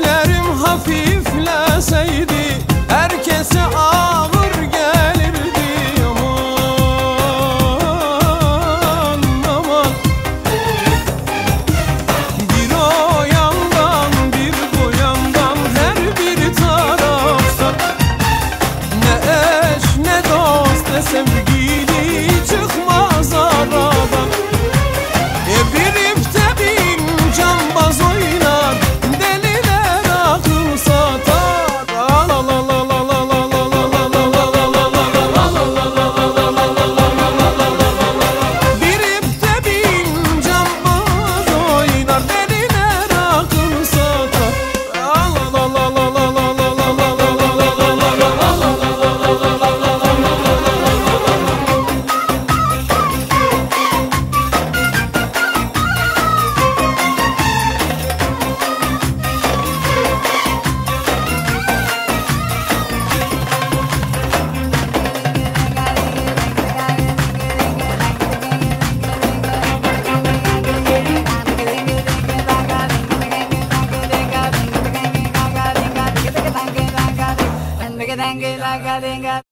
Düşlerim hafifleseydi Herkese ağır Dangle, dangle, dangle.